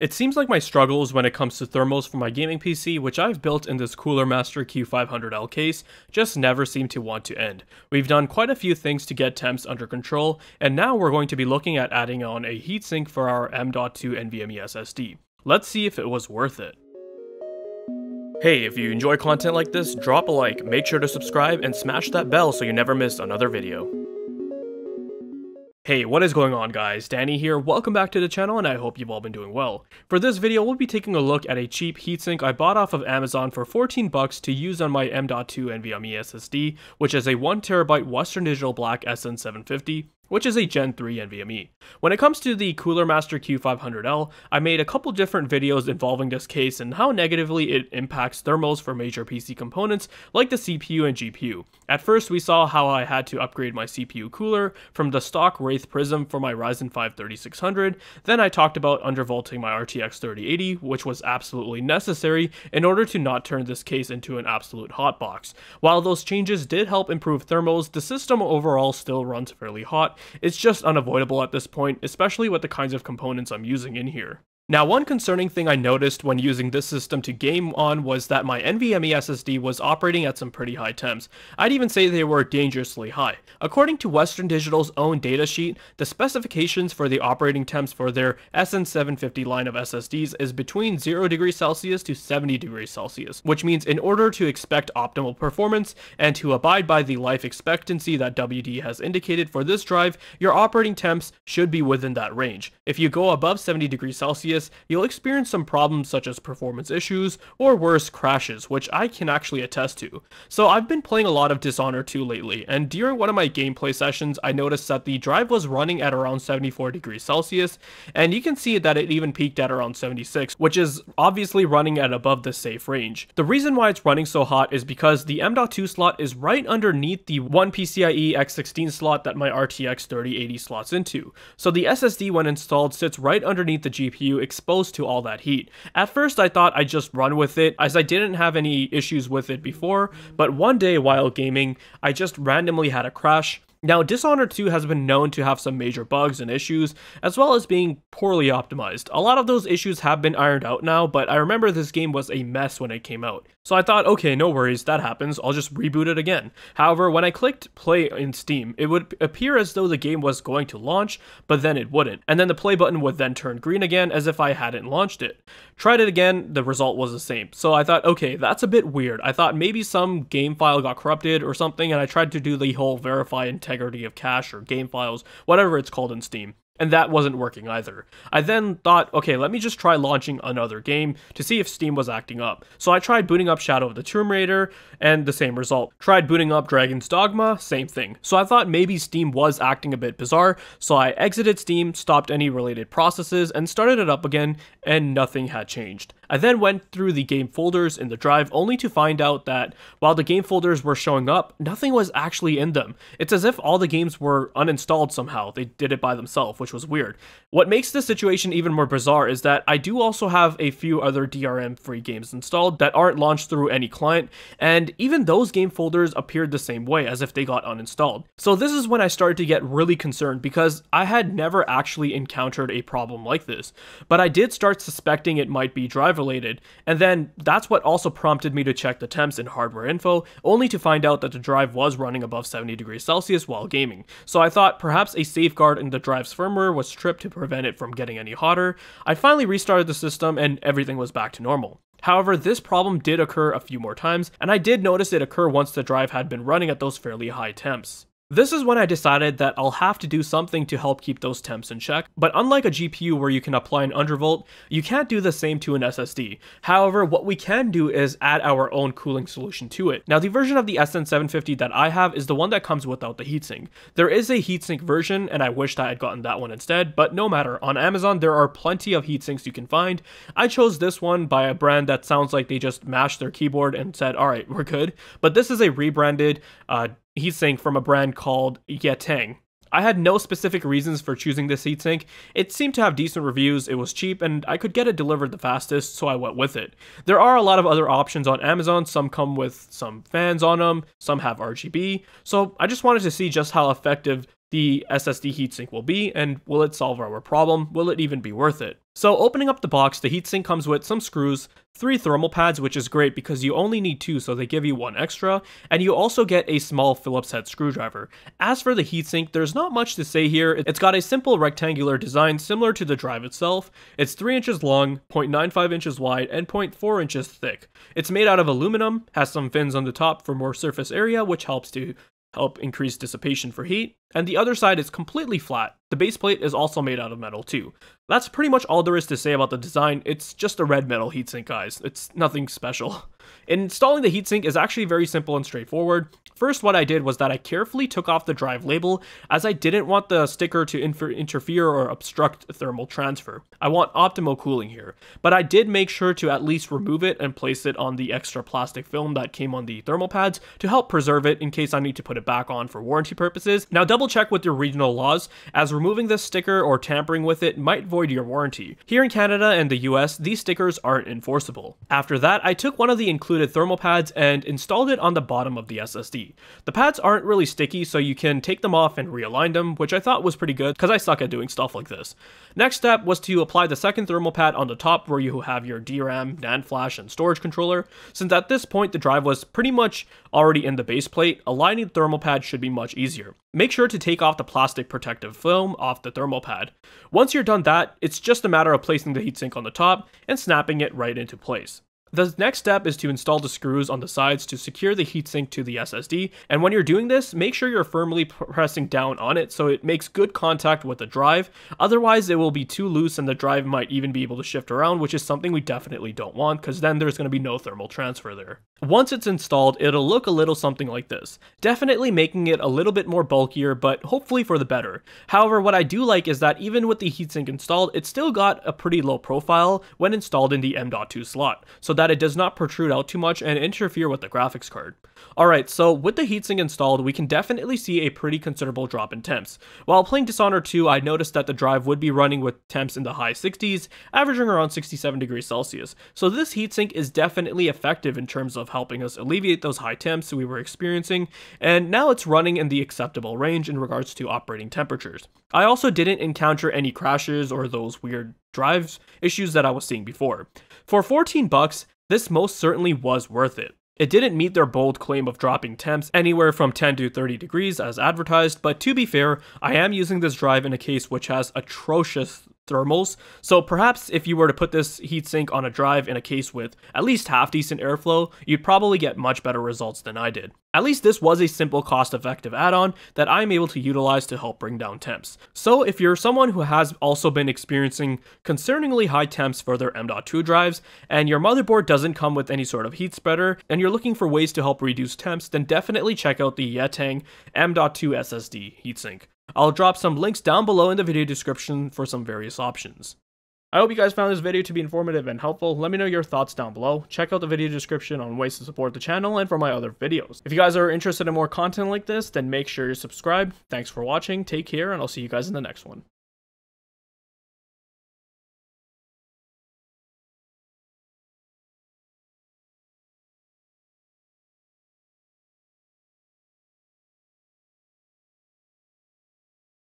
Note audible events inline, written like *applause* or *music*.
It seems like my struggles when it comes to thermals for my gaming PC, which I've built in this Cooler Master Q500L case, just never seem to want to end. We've done quite a few things to get temps under control, and now we're going to be looking at adding on a heatsink for our M.2 NVMe SSD. Let's see if it was worth it. Hey, if you enjoy content like this, drop a like, make sure to subscribe, and smash that bell so you never miss another video. Hey, what is going on guys? Danny here, welcome back to the channel and I hope you've all been doing well. For this video, we'll be taking a look at a cheap heatsink I bought off of Amazon for 14 bucks to use on my M.2 NVMe SSD, which is a 1TB Western Digital Black SN750 which is a Gen 3 NVMe. When it comes to the Cooler Master Q500L, I made a couple different videos involving this case and how negatively it impacts thermals for major PC components like the CPU and GPU. At first, we saw how I had to upgrade my CPU cooler from the stock Wraith Prism for my Ryzen 5 3600, then I talked about undervolting my RTX 3080, which was absolutely necessary in order to not turn this case into an absolute hotbox. While those changes did help improve thermals, the system overall still runs fairly hot, it's just unavoidable at this point, especially with the kinds of components I'm using in here. Now, one concerning thing I noticed when using this system to game on was that my NVMe SSD was operating at some pretty high temps. I'd even say they were dangerously high. According to Western Digital's own datasheet, the specifications for the operating temps for their SN750 line of SSDs is between 0 degrees Celsius to 70 degrees Celsius, which means in order to expect optimal performance and to abide by the life expectancy that WD has indicated for this drive, your operating temps should be within that range. If you go above 70 degrees Celsius, you'll experience some problems such as performance issues, or worse, crashes, which I can actually attest to. So I've been playing a lot of Dishonored 2 lately, and during one of my gameplay sessions, I noticed that the drive was running at around 74 degrees Celsius, and you can see that it even peaked at around 76, which is obviously running at above the safe range. The reason why it's running so hot is because the M.2 slot is right underneath the one PCIe X16 slot that my RTX 3080 slots into. So the SSD when installed sits right underneath the GPU exposed to all that heat. At first I thought I'd just run with it as I didn't have any issues with it before, but one day while gaming, I just randomly had a crash now, Dishonored 2 has been known to have some major bugs and issues, as well as being poorly optimized. A lot of those issues have been ironed out now, but I remember this game was a mess when it came out. So I thought, okay, no worries, that happens, I'll just reboot it again. However, when I clicked play in Steam, it would appear as though the game was going to launch, but then it wouldn't. And then the play button would then turn green again as if I hadn't launched it. Tried it again, the result was the same. So I thought, okay, that's a bit weird. I thought maybe some game file got corrupted or something, and I tried to do the whole verify and integrity of cache or game files, whatever it's called in Steam and that wasn't working either. I then thought, okay, let me just try launching another game to see if Steam was acting up. So I tried booting up Shadow of the Tomb Raider, and the same result. Tried booting up Dragon's Dogma, same thing. So I thought maybe Steam was acting a bit bizarre, so I exited Steam, stopped any related processes, and started it up again, and nothing had changed. I then went through the game folders in the drive only to find out that while the game folders were showing up, nothing was actually in them. It's as if all the games were uninstalled somehow. They did it by themselves, which was weird. What makes this situation even more bizarre is that I do also have a few other DRM free games installed that aren't launched through any client, and even those game folders appeared the same way as if they got uninstalled. So this is when I started to get really concerned because I had never actually encountered a problem like this, but I did start suspecting it might be drive related, and then that's what also prompted me to check the temps in hardware info, only to find out that the drive was running above 70 degrees Celsius while gaming. So I thought perhaps a safeguard in the drive's firmware was stripped to prevent it from getting any hotter. I finally restarted the system and everything was back to normal. However, this problem did occur a few more times, and I did notice it occur once the drive had been running at those fairly high temps. This is when I decided that I'll have to do something to help keep those temps in check, but unlike a GPU where you can apply an undervolt, you can't do the same to an SSD. However, what we can do is add our own cooling solution to it. Now the version of the SN750 that I have is the one that comes without the heatsink. There is a heatsink version and I wished I had gotten that one instead, but no matter, on Amazon there are plenty of heatsinks you can find. I chose this one by a brand that sounds like they just mashed their keyboard and said, alright, we're good, but this is a rebranded uh, heatsink from a brand called Yateng. I had no specific reasons for choosing this heatsink. It seemed to have decent reviews, it was cheap, and I could get it delivered the fastest, so I went with it. There are a lot of other options on Amazon, some come with some fans on them, some have RGB, so I just wanted to see just how effective the SSD heatsink will be, and will it solve our problem? Will it even be worth it? So opening up the box, the heatsink comes with some screws, three thermal pads, which is great because you only need two, so they give you one extra, and you also get a small Phillips head screwdriver. As for the heatsink, there's not much to say here. It's got a simple rectangular design similar to the drive itself. It's 3 inches long, 0.95 inches wide, and 0.4 inches thick. It's made out of aluminum, has some fins on the top for more surface area, which helps to help increase dissipation for heat, and the other side is completely flat. The base plate is also made out of metal too. That's pretty much all there is to say about the design, it's just a red metal heatsink guys, it's nothing special. *laughs* Installing the heatsink is actually very simple and straightforward. First, what I did was that I carefully took off the drive label as I didn't want the sticker to interfere or obstruct thermal transfer. I want optimal cooling here, but I did make sure to at least remove it and place it on the extra plastic film that came on the thermal pads to help preserve it in case I need to put it back on for warranty purposes. Now double check with your regional laws as removing this sticker or tampering with it might void your warranty. Here in Canada and the US, these stickers aren't enforceable. After that, I took one of the included thermal pads and installed it on the bottom of the SSD. The pads aren't really sticky, so you can take them off and realign them, which I thought was pretty good because I suck at doing stuff like this. Next step was to apply the second thermal pad on the top where you have your DRAM, NAND flash, and storage controller. Since at this point the drive was pretty much already in the base plate, aligning the thermal pad should be much easier. Make sure to take off the plastic protective film off the thermal pad. Once you're done that, it's just a matter of placing the heatsink on the top and snapping it right into place. The next step is to install the screws on the sides to secure the heatsink to the SSD, and when you're doing this, make sure you're firmly pressing down on it so it makes good contact with the drive, otherwise it will be too loose and the drive might even be able to shift around, which is something we definitely don't want, because then there's going to be no thermal transfer there. Once it's installed, it'll look a little something like this, definitely making it a little bit more bulkier, but hopefully for the better. However, what I do like is that even with the heatsink installed, it still got a pretty low profile when installed in the M.2 slot, so that it does not protrude out too much and interfere with the graphics card. Alright, so with the heatsink installed, we can definitely see a pretty considerable drop in temps. While playing Dishonored 2, I noticed that the drive would be running with temps in the high 60s, averaging around 67 degrees Celsius. So this heatsink is definitely effective in terms of helping us alleviate those high temps we were experiencing, and now it's running in the acceptable range in regards to operating temperatures. I also didn't encounter any crashes or those weird drives issues that I was seeing before. For 14 bucks, this most certainly was worth it. It didn't meet their bold claim of dropping temps anywhere from 10 to 30 degrees as advertised, but to be fair, I am using this drive in a case which has atrocious thermals. So perhaps if you were to put this heatsink on a drive in a case with at least half decent airflow, you'd probably get much better results than I did. At least this was a simple cost effective add-on that I'm able to utilize to help bring down temps. So if you're someone who has also been experiencing concerningly high temps for their M.2 drives, and your motherboard doesn't come with any sort of heat spreader, and you're looking for ways to help reduce temps, then definitely check out the Yateng M.2 SSD heatsink. I'll drop some links down below in the video description for some various options. I hope you guys found this video to be informative and helpful. Let me know your thoughts down below. Check out the video description on ways to support the channel and for my other videos. If you guys are interested in more content like this, then make sure you subscribe. Thanks for watching, take care, and I'll see you guys in the next one.